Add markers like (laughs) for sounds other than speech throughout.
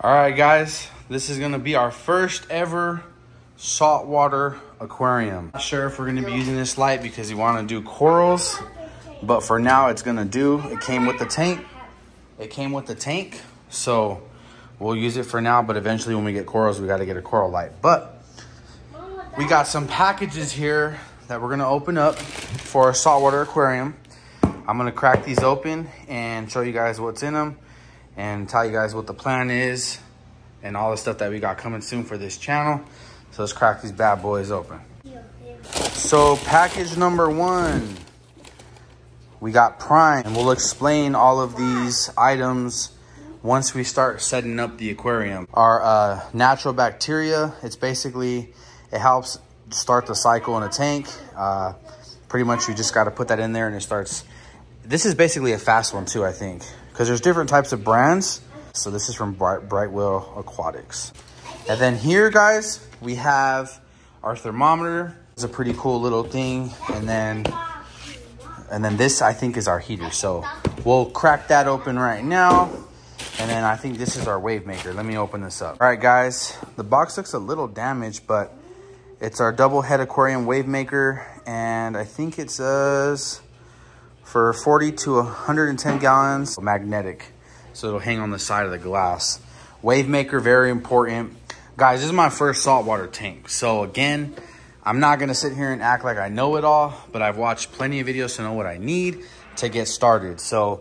All right, guys, this is gonna be our first ever saltwater aquarium. Not sure if we're gonna be using this light because you wanna do corals, but for now it's gonna do. It came with the tank. It came with the tank, so we'll use it for now, but eventually when we get corals, we gotta get a coral light. But we got some packages here that we're gonna open up for our saltwater aquarium. I'm gonna crack these open and show you guys what's in them and tell you guys what the plan is and all the stuff that we got coming soon for this channel. So let's crack these bad boys open. So package number one, we got Prime and we'll explain all of these items once we start setting up the aquarium. Our uh, natural bacteria, it's basically, it helps start the cycle in a tank. Uh, pretty much you just got to put that in there and it starts. This is basically a fast one too, I think, because there's different types of brands. So this is from Bright, Brightwell Aquatics. And then here, guys, we have our thermometer. It's a pretty cool little thing. And then, and then this, I think, is our heater. So we'll crack that open right now. And then I think this is our wave maker. Let me open this up. All right, guys, the box looks a little damaged, but it's our double head aquarium wave maker. And I think it says for 40 to 110 gallons, magnetic. So it'll hang on the side of the glass. Wave maker, very important. Guys, this is my first saltwater tank. So again, I'm not gonna sit here and act like I know it all, but I've watched plenty of videos to know what I need to get started. So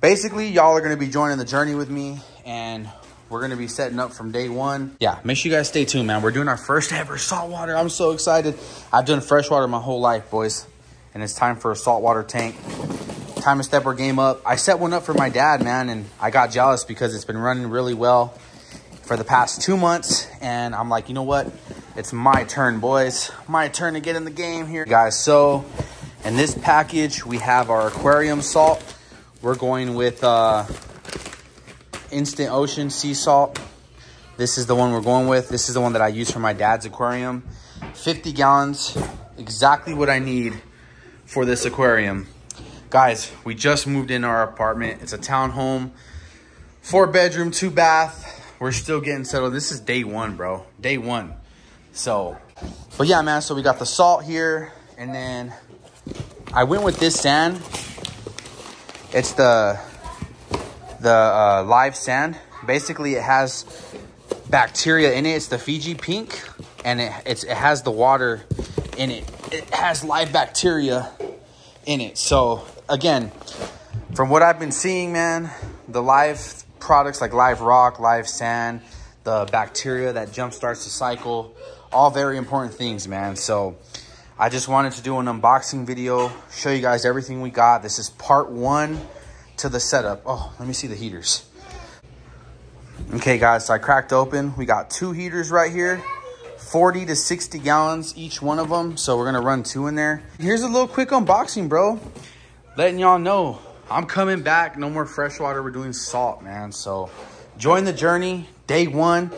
basically, y'all are gonna be joining the journey with me and we're gonna be setting up from day one. Yeah, make sure you guys stay tuned, man. We're doing our first ever saltwater. I'm so excited. I've done freshwater my whole life, boys. And it's time for a saltwater tank. Time to step our game up. I set one up for my dad, man, and I got jealous because it's been running really well for the past two months. And I'm like, you know what? It's my turn, boys. My turn to get in the game here. Guys, so in this package, we have our aquarium salt. We're going with uh, Instant Ocean Sea Salt. This is the one we're going with. This is the one that I use for my dad's aquarium. 50 gallons, exactly what I need for this aquarium. Guys, we just moved in our apartment. It's a townhome, four bedroom, two bath. We're still getting settled. This is day one, bro. Day one. So, but yeah, man. So we got the salt here, and then I went with this sand. It's the the uh, live sand. Basically, it has bacteria in it. It's the Fiji pink, and it it has the water in it. It has live bacteria in it. So again, from what I've been seeing, man, the live products like live rock, live sand, the bacteria that jump starts the cycle, all very important things, man. So I just wanted to do an unboxing video, show you guys everything we got. This is part one to the setup. Oh, let me see the heaters. Okay, guys, so I cracked open. We got two heaters right here. 40 to 60 gallons each one of them. So we're gonna run two in there. Here's a little quick unboxing, bro. Letting y'all know I'm coming back. No more freshwater. We're doing salt, man. So join the journey. Day one.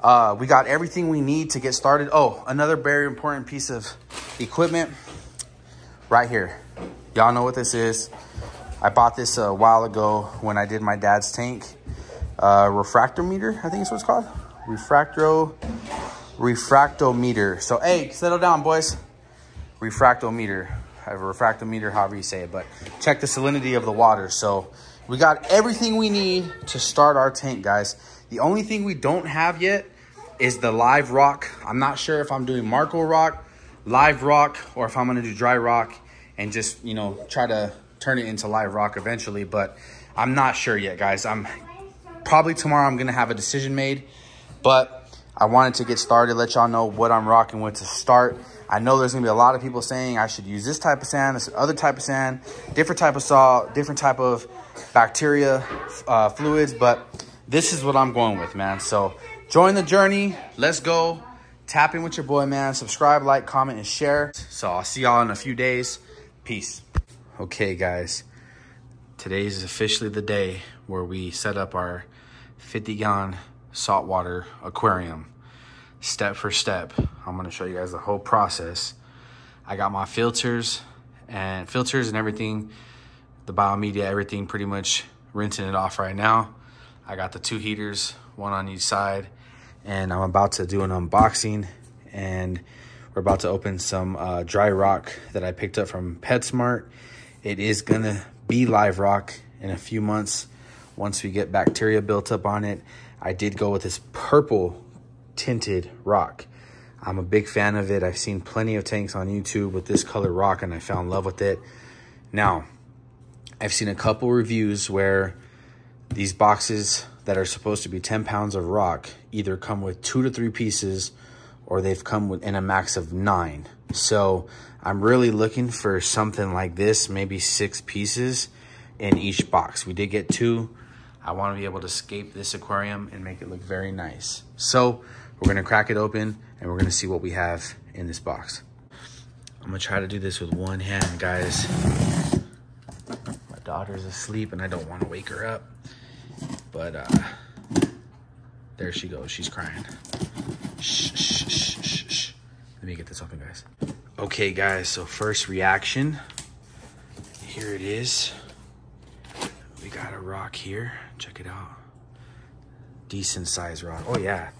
Uh, we got everything we need to get started. Oh, another very important piece of equipment right here. Y'all know what this is. I bought this a while ago when I did my dad's tank. Uh, refractometer, I think is what it's called. Refractro, refractometer. So, hey, settle down, boys. Refractometer. I have a refractometer, however you say it, but check the salinity of the water. So we got everything we need to start our tank, guys. The only thing we don't have yet is the live rock. I'm not sure if I'm doing Marco rock, live rock, or if I'm gonna do dry rock and just, you know, try to turn it into live rock eventually, but I'm not sure yet, guys. I'm probably tomorrow I'm gonna have a decision made, but I wanted to get started, let y'all know what I'm rocking with to start. I know there's gonna be a lot of people saying I should use this type of sand, this other type of sand, different type of salt, different type of bacteria, uh, fluids, but this is what I'm going with, man. So join the journey. Let's go. Tap in with your boy, man. Subscribe, like, comment, and share. So I'll see y'all in a few days. Peace. Okay, guys. Today is officially the day where we set up our 50 gallon saltwater aquarium step for step. I'm gonna show you guys the whole process. I got my filters and filters and everything, the biomedia, everything pretty much rinsing it off right now. I got the two heaters, one on each side, and I'm about to do an unboxing and we're about to open some uh, dry rock that I picked up from PetSmart. It is gonna be live rock in a few months once we get bacteria built up on it. I did go with this purple tinted rock. I'm a big fan of it. I've seen plenty of tanks on YouTube with this color rock and I fell in love with it. Now, I've seen a couple reviews where these boxes that are supposed to be 10 pounds of rock either come with two to three pieces or they've come with in a max of nine. So I'm really looking for something like this, maybe six pieces in each box. We did get two. I want to be able to scape this aquarium and make it look very nice. So we're going to crack it open and we're going to see what we have in this box. I'm going to try to do this with one hand, guys. My daughter's asleep and I don't want to wake her up. But uh, there she goes. She's crying. Shh, shh, shh, shh, shh. Let me get this open, guys. Okay, guys, so first reaction. Here it is. We got a rock here. Check it out. Decent size rock. Oh, yeah.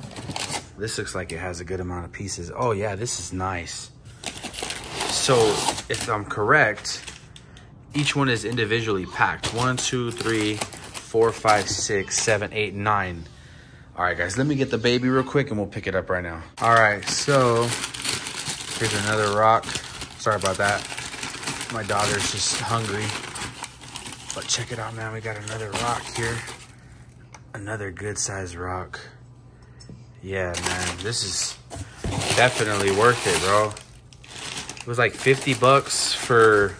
This looks like it has a good amount of pieces. Oh, yeah, this is nice. So, if I'm correct, each one is individually packed. One, two, three, four, five, six, seven, eight, nine all right, guys, let me get the baby real quick and we'll pick it up right now. All right, so here's another rock. Sorry about that. My daughter's just hungry. But check it out, man. We got another rock here. Another good sized rock. Yeah, man, this is definitely worth it, bro. It was like 50 bucks for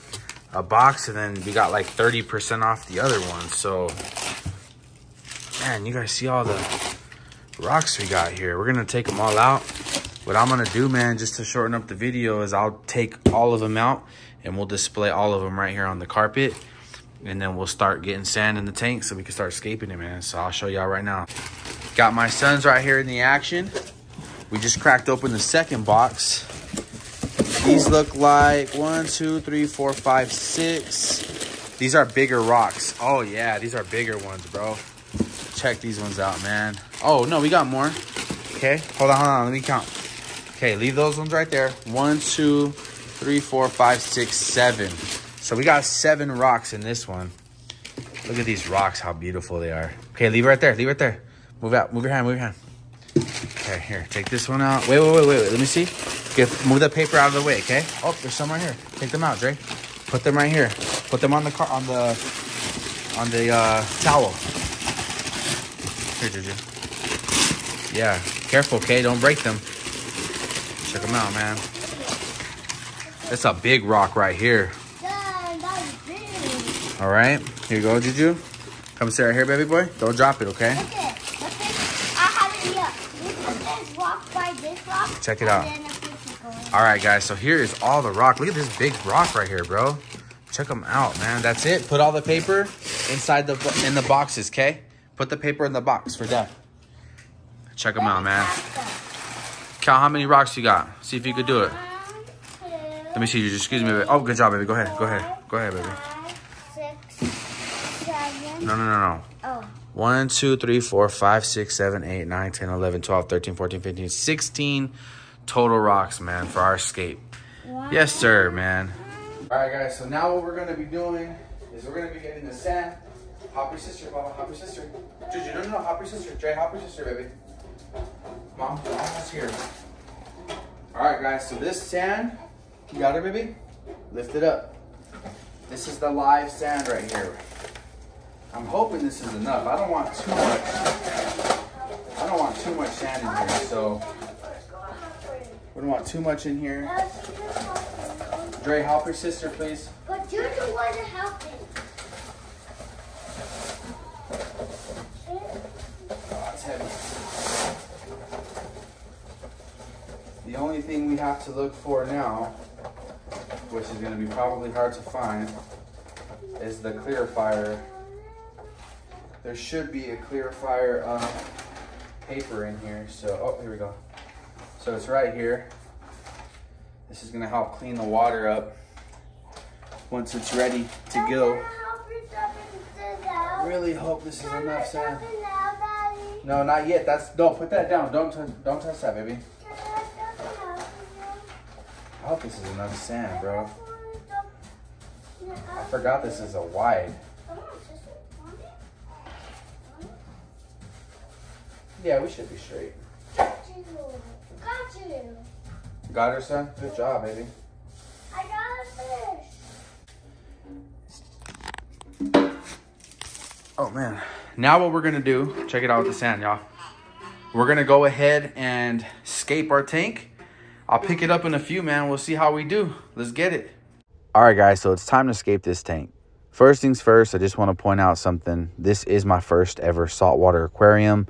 a box and then we got like 30% off the other one. So, man, you guys see all the rocks we got here. We're gonna take them all out. What I'm gonna do, man, just to shorten up the video is I'll take all of them out and we'll display all of them right here on the carpet. And then we'll start getting sand in the tank so we can start scaping it, man. So I'll show y'all right now. Got my sons right here in the action. We just cracked open the second box. These look like one, two, three, four, five, six. These are bigger rocks. Oh yeah, these are bigger ones, bro check these ones out, man. Oh, no, we got more. Okay, hold on, hold on. Let me count. Okay, leave those ones right there. One, two, three, four, five, six, seven. So we got seven rocks in this one. Look at these rocks, how beautiful they are. Okay, leave it right there. Leave it right there. Move out. Move your hand. Move your hand. Okay, here. Take this one out. Wait, wait, wait, wait. wait. Let me see. Get, move the paper out of the way, okay? Oh, there's some right here. Take them out, Dre. Put them right here. Put them on the car on the on the uh, towel. Here, Juju. Yeah, careful, okay? Don't break them. Check them out, man. That's a big rock right here. All right, here you go, Juju. Come sit right here, baby boy. Don't drop it, okay? Look at it. Look at it. Rock, Check it out. All right, guys, so here is all the rock. Look at this big rock right here, bro. Check them out, man. That's it. Put all the paper inside the in the boxes, okay? Put the paper in the box for Dad. Check them out, man. Count how many rocks you got. See if you could do it. Let me see you. Excuse me, baby. Oh, good job, baby. Go ahead. Go ahead. Go ahead, baby. No, no, no, no. Oh. 1, 2, 3, 4, 5, 6, 7, 8, 9, 10, 11, 12, 13, 14, 15, 16 total rocks, man, for our escape. Yes, sir, man. All right, guys. So now what we're going to be doing is we're going to be getting the sand Hop your sister, Mama. Hop your sister. Juju, no, no, no. Hop your sister. Dre, hop your sister, baby. Mom, mom's here. All right, guys. So this sand, you got it, baby? Lift it up. This is the live sand right here. I'm hoping this is enough. I don't want too much. I don't want too much sand in here, so we don't want too much in here. Dre, help your sister, please. But you're the one helping. Oh, the only thing we have to look for now, which is going to be probably hard to find, is the clarifier. There should be a clarifier uh, paper in here. So, oh, here we go. So it's right here. This is going to help clean the water up once it's ready to go. I really hope this is enough sand. No, not yet. That's no. Put that down. Don't touch. Don't touch that, baby. I hope this is enough sand, bro. I forgot this is a wide. Yeah, we should be straight. Got you. Got you. Got her, son. Good job, baby. I got a fish. Oh man. Now what we're gonna do, check it out with the sand, y'all. We're gonna go ahead and scape our tank. I'll pick it up in a few, man. We'll see how we do. Let's get it. All right, guys, so it's time to scape this tank. First things first, I just want to point out something. This is my first ever saltwater aquarium.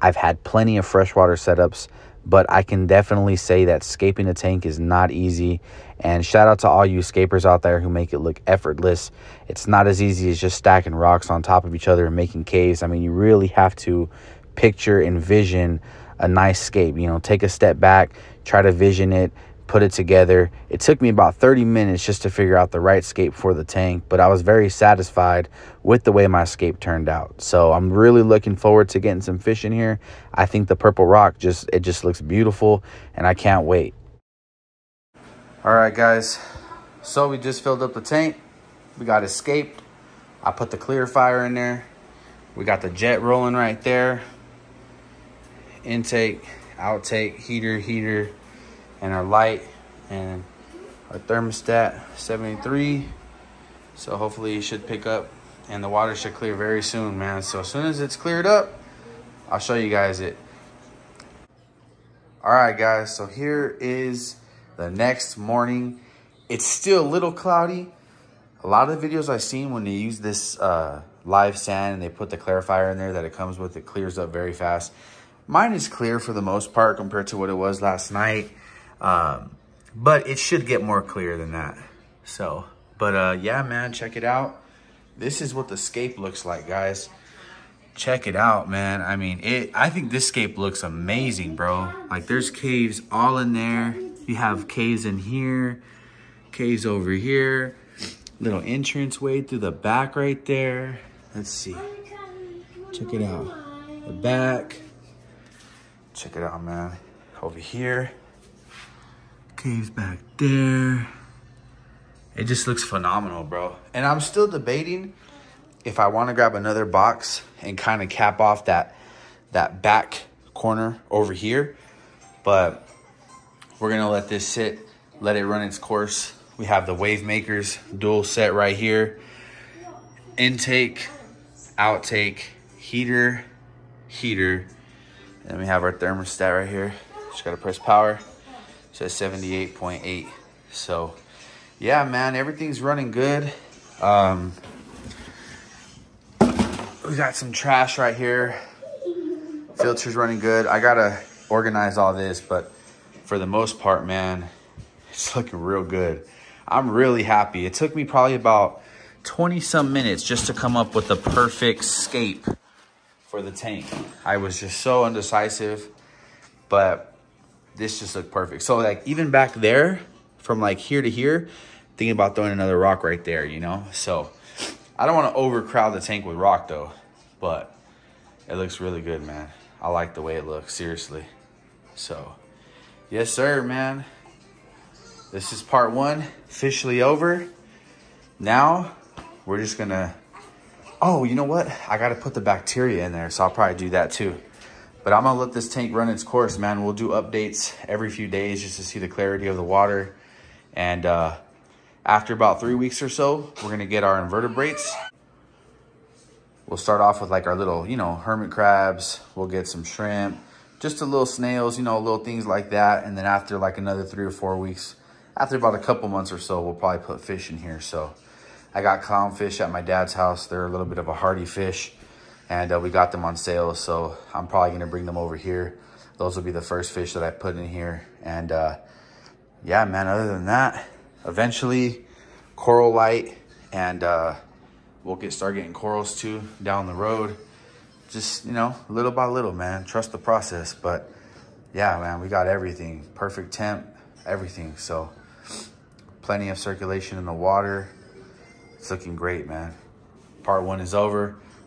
I've had plenty of freshwater setups, but I can definitely say that scaping a tank is not easy. And shout out to all you scapers out there who make it look effortless. It's not as easy as just stacking rocks on top of each other and making caves. I mean, you really have to picture, envision a nice scape. You know, take a step back, try to vision it, put it together. It took me about 30 minutes just to figure out the right scape for the tank, but I was very satisfied with the way my scape turned out. So I'm really looking forward to getting some fish in here. I think the purple rock just it just looks beautiful and I can't wait. All right, guys. So we just filled up the tank. We got escaped. I put the clarifier in there. We got the jet rolling right there. Intake, outtake, heater, heater, and our light and our thermostat 73 so hopefully it should pick up and the water should clear very soon man. So as soon as it's cleared up i'll show you guys it. All right guys so here is the next morning. It's still a little cloudy. A lot of the videos i've seen when they use this uh, live sand and they put the clarifier in there that it comes with it clears up very fast. Mine is clear for the most part compared to what it was last night um, but it should get more clear than that. So, but uh, yeah, man, check it out. This is what the scape looks like, guys. Check it out, man. I mean, it. I think this scape looks amazing, bro. Like, there's caves all in there. You have caves in here, caves over here. Little entrance way through the back right there. Let's see. Check it out. The back. Check it out, man. Over here. Caves back there. It just looks phenomenal, bro. And I'm still debating if I want to grab another box and kind of cap off that that back corner over here. But we're going to let this sit, let it run its course. We have the wave makers dual set right here. Intake, outtake, heater, heater. And we have our thermostat right here. Just got to press power says 78.8 so yeah man everything's running good. Um we got some trash right here. Filters running good. I gotta organize all this but for the most part man (laughs) it's looking real good. I'm really happy. It took me probably about 20 some minutes just to come up with the perfect scape for the tank. I was just so undecisive but this just looked perfect. So like even back there, from like here to here, thinking about throwing another rock right there, you know? So I don't want to overcrowd the tank with rock though, but it looks really good, man. I like the way it looks, seriously. So yes, sir, man. This is part one, officially over. Now we're just gonna, oh, you know what? I gotta put the bacteria in there, so I'll probably do that too. But I'm gonna let this tank run its course, man. We'll do updates every few days just to see the clarity of the water. And uh, after about three weeks or so, we're gonna get our invertebrates. We'll start off with like our little, you know, hermit crabs. We'll get some shrimp, just a little snails, you know, little things like that. And then after like another three or four weeks, after about a couple months or so, we'll probably put fish in here. So I got clownfish at my dad's house. They're a little bit of a hardy fish and uh, we got them on sale. So I'm probably gonna bring them over here. Those will be the first fish that I put in here. And uh, yeah, man, other than that, eventually coral light and uh, we'll get start getting corals too down the road. Just, you know, little by little, man, trust the process. But yeah, man, we got everything, perfect temp, everything. So plenty of circulation in the water. It's looking great, man. Part one is over.